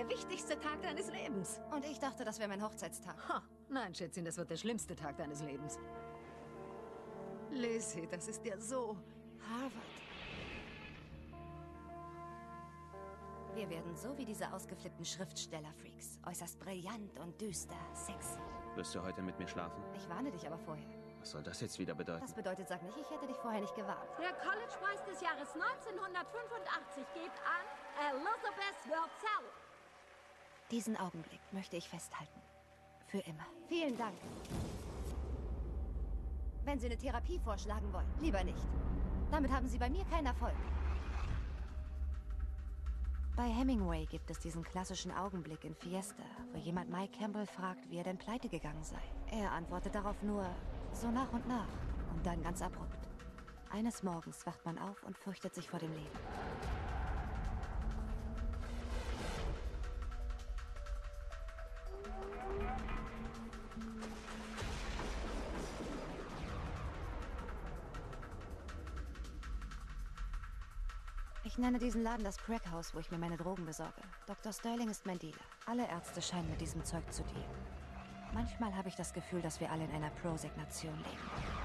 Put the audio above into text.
der wichtigste Tag deines Lebens. Und ich dachte, das wäre mein Hochzeitstag. Ha, nein, Schätzchen, das wird der schlimmste Tag deines Lebens. Lizzie, das ist ja so... Harvard. Wir werden so wie diese ausgeflippten Schriftsteller-Freaks. Äußerst brillant und düster, sexy. Wirst du heute mit mir schlafen? Ich warne dich aber vorher. Was soll das jetzt wieder bedeuten? Das bedeutet, sag nicht, ich hätte dich vorher nicht gewarnt. Der College-Preis des Jahres 1985 geht an Elizabeth Wurzel. Diesen Augenblick möchte ich festhalten. Für immer. Vielen Dank. Wenn Sie eine Therapie vorschlagen wollen, lieber nicht. Damit haben Sie bei mir keinen Erfolg. Bei Hemingway gibt es diesen klassischen Augenblick in Fiesta, wo jemand Mike Campbell fragt, wie er denn pleite gegangen sei. Er antwortet darauf nur, so nach und nach und dann ganz abrupt. Eines Morgens wacht man auf und fürchtet sich vor dem Leben. Ich nenne diesen Laden das Crackhaus, wo ich mir meine Drogen besorge. Dr. Sterling ist mein Dealer. Alle Ärzte scheinen mit diesem Zeug zu dealen. Manchmal habe ich das Gefühl, dass wir alle in einer Prozac-Nation leben.